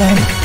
Atlantic.